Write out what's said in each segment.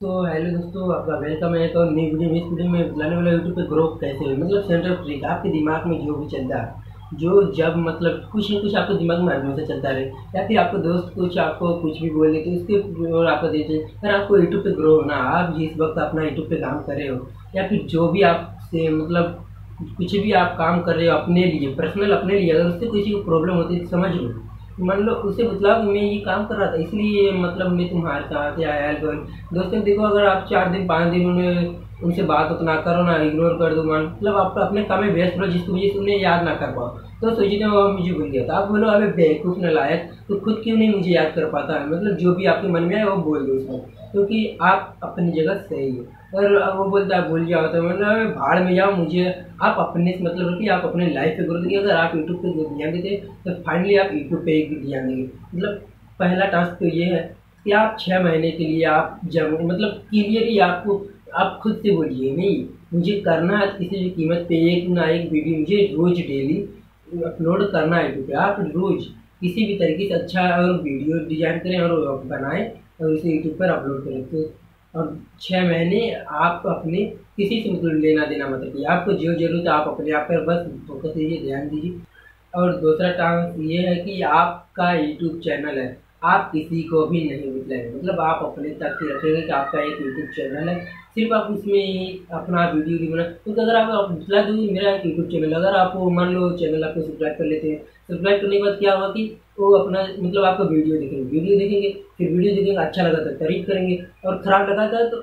तो हेलो दोस्तों, आपका वेलकम है। तो नई वीडियो में, इस वीडियो में बताने वाला यूट्यूब पे ग्रो कैसे हो मतलब सेंटर ट्रिक आपके दिमाग में जो भी चलता है, जो जब मतलब कुछ ना कुछ आपके दिमाग में हमेशा चलता रहे, या फिर आपको दोस्त कुछ आपको कुछ भी बोल देते उसके और आपको देते अगर आपको यूट्यूब पे ग्रो होना, आप जिस वक्त अपना यूट्यूब पे काम कर रहे हो, या फिर जो भी आपसे मतलब कुछ भी आप काम कर रहे हो अपने लिए पर्सनल अपने लिए, अगर उससे किसी को प्रॉब्लम होती है, समझ लो। मान लो, उसे बतलाओ कि मैं ये काम कर रहा था, इसलिए मतलब मैं तुम्हारे साथ या हेल्प दोस्तों, देखो, अगर आप चार दिन, पाँच दिन उन्हें उनसे बात उतना करो ना इग्नोर कर दो मान। मतलब आप अपने काम में व्यस्त रहो, जिसकी वजह से उन्हें याद ना कर पाओ। तो सोचते हो मुझे भूल गया था। आप बोलो अभी बेवकूफ़ न लायक तो खुद क्यों नहीं मुझे याद कर पाता? है मतलब जो भी आपके मन में आए वो बोल दो उसमें क्योंकि आप अपनी जगह सही हो। और वो बोलता है, भूल जाओ तो मतलब भाड़ में जाओ मुझे। आप अपने से मतलब रखिए आप अपने लाइफ पे ग्रोथ देखिए अगर आप यूट्यूब पे ध्यान देते तो फाइनली आप यूट्यूब पे एक ध्यान देंगे मतलब पहला टास्क तो ये है कि आप छः महीने के लिए आप जब मतलब क्लियरली आपको आप खुद से बोलिए, नहीं, मुझे करना है, किसी भी कीमत पे एक ना एक वीडियो मुझे रोज डेली अपलोड करना है पे। आप रोज किसी भी तरीके से अच्छा और वीडियो डिज़ाइन करें और बनाएँ और उसे यूट्यूब पर अपलोड करें। तो और छः महीने आप अपने किसी से मतलब लेना देना मतलब कि आपको जो ज़रूरत है, आप अपने आप पर बस फोकस दीजिए ध्यान दीजिए। और दूसरा टास्क ये है कि आपका यूट्यूब चैनल है। आप किसी को भी नहीं बतलाएँगे मतलब आप अपने तक ही रखेंगे कि आपका एक यूट्यूब चैनल है। सिर्फ़ आप उसमें ही अपना वीडियो भी बना क्योंकि अगर आप बतला दोगे मेरा एक यूट्यूब चैनल अगर आप वो मान लो चैनल आपको सब्सक्राइब कर लेते हैं सब्सक्राइब करने के बाद क्या होगा कि वो अपना मतलब आपका वीडियो देखेंगे। वीडियो देखेंगे, फिर वीडियो देखेंगे अच्छा लगा तो तारीफ़ करेंगे और ख़राब लगा था तो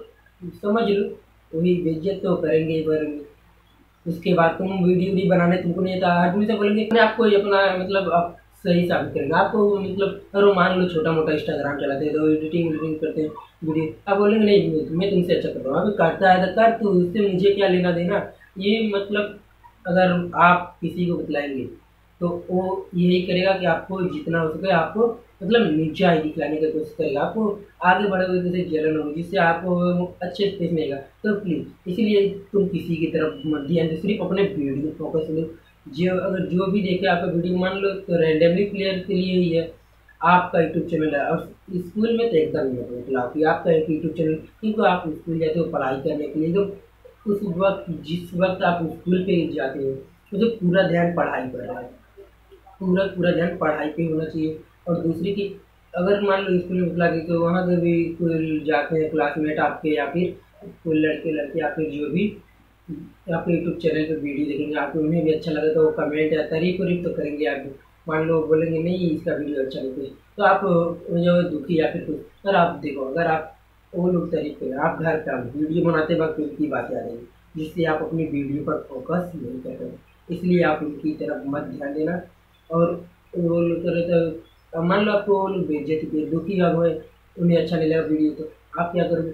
समझ लो, वही बेइज्जत तो करेंगे ही करेंगे। उसके बाद तुम वीडियो भी बनाने, तुमको नहीं आता। आदमी से बोलेंगे आपको अपना मतलब आप सही साबित करेंगे। आपको मतलब अगर मान लो छोटा मोटा इंस्टाग्राम चलाते हैं तो एडिटिंग एडिटिंग करते हैं, वीडियो। आप बोलेंगे, नहीं मैं तुमसे अच्छा कर रहा हूँ। अभी करता है तो कर तो उससे मुझे क्या लेना देना? ये मतलब अगर आप किसी को बतलाएँगे तो वो यही करेगा कि आपको जितना हो सके आपको मतलब नीचा ही दिखलाने की कोशिश करेगा। आपको आगे बढ़ोगे, जैसे जलन होगी, जिससे आपको अच्छे स्पेस मिलेगा। तो प्लीज़ इसीलिए तुम किसी की तरफ़ मत ध्यान दो, सिर्फ़ अपने वीडियो फोकस लो जो अगर जो भी देखे आपका वीडियो मान लो तो रैंडमली प्लेयर के लिए ही है। आपका यूट्यूब चैनल है। और स्कूल में तो एकदम नहीं मतलब कि आपका एक यूट्यूब चैनल क्योंकि आप स्कूल जाते हो पढ़ाई करने के लिए तो उस वक्त, जिस वक्त आप स्कूल पे जाते हो तो पूरा ध्यान पढ़ाई पर रहा है। पूरा पूरा ध्यान पढ़ाई पे होना चाहिए। और दूसरी की, अगर मान लो स्कूल में बुला तो वहाँ पर भी कोई जाते हैं क्लासमेट आपके या फिर कोई लड़के लड़के या फिर जो भी आपके यूट्यूब चैनल पर वीडियो देखेंगे, आपको उन्हें भी अच्छा लगे तो वो कमेंट या तारीफ़ वरीफ तो करेंगे आप। मान लो बोलेंगे, नहीं, इसका वीडियो अच्छा नहीं तो आप जो दुखी या फिर कुछ, अगर आप देखो, अगर आप, वो लोग तारीफ़ करें आप घर पर वीडियो बनाते वक्त उनकी बातें आ जाएँगी, जिससे आप अपनी वीडियो पर फोकस नहीं कर रहे इसलिए आप उनकी तरफ़ मत ध्यान देना और वो लोग तो मान लो आपको वो लोग बेइज्जती दुखी अब है, उन्हें अच्छा नहीं लगा वीडियो तो आप क्या करोगे?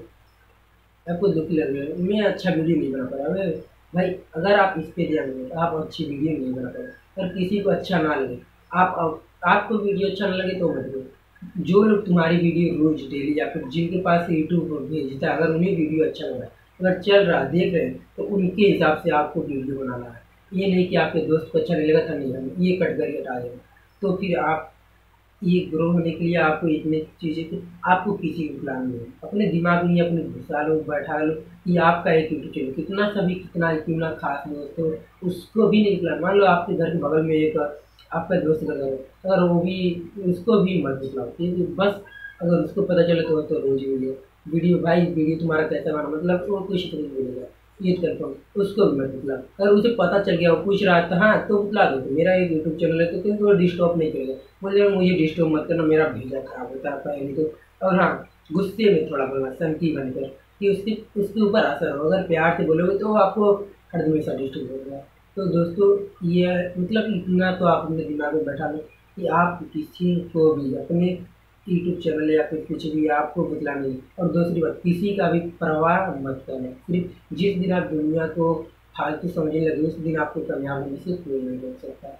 आपको दुखी लग रहा है मैं अच्छा वीडियो नहीं बना पाया। अरे भाई, अगर आप इस पर ध्यान दें तो आप अच्छी वीडियो नहीं बना पाए। अगर किसी को अच्छा ना लगे, आप आपको वीडियो अच्छा ना लगे तो मत जो लोग तुम्हारी वीडियो रोज डेली या फिर जिनके पास यूट्यूब पर भेजता है, अगर उन्हें वीडियो अच्छा लगा, अगर चल रहा है देख रहे हैं तो उनके हिसाब से आपको वीडियो बनाना है। ये नहीं कि आपके दोस्त को अच्छा नहीं लगा था नहीं, हमें ये कट करके हटा देगा। तो फिर आप ये ग्रो होने के लिए आपको इतनी चीज़ें कि आपको किसी को प्लान नहीं अपने दिमाग में अपने घुसा लो, बैठा लो कि आपका एक यूट्यूब चैनल कितना सभी कितना कितना खास दोस्त तो उसको भी नहीं प्लान मान लो आपके घर के बगल में एक आपका दोस्त लगा हो, अगर वो भी उसको भी मत दिखलाओ क्योंकि बस अगर उसको पता चले तो तो रोज वीडियो वीडियो भाई, वीडियो तुम्हारा कैसा बना? मतलब वो कुछ नहीं बोलेगा। ये करता उसको भी मत बुतला अगर उसे पता चल गया, वो पूछ रहा था हाँ तो बुतला दो। तो मेरा एक यूट्यूब चैनल है तो तुम तो डिस्टर्ब नहीं करेगा। बोले, मुझे डिस्टर्ब मत करना, मेरा भेजा खराब होता है पहले तो। और हाँ गुस्से में थोड़ा बोलना संकी बनकर, कि उसके उसके ऊपर असर हो अगर प्यार से बोलोगे तो आपको हर हमेशा डिस्टर्ब होगा तो दोस्तों, ये मतलब इतना तो आप अपने दिमाग में बैठा लो कि आप किसी को भी अपने यूट्यूब चैनल या फिर कुछ भी आपको बदला नहीं और दूसरी बात, किसी का भी परवाह मत करें। सिर्फ़ जिस दिन आप दुनिया को फालतू समझने लगे, उस दिन आपको कामयाब होने से कोई नहीं रोक सकता।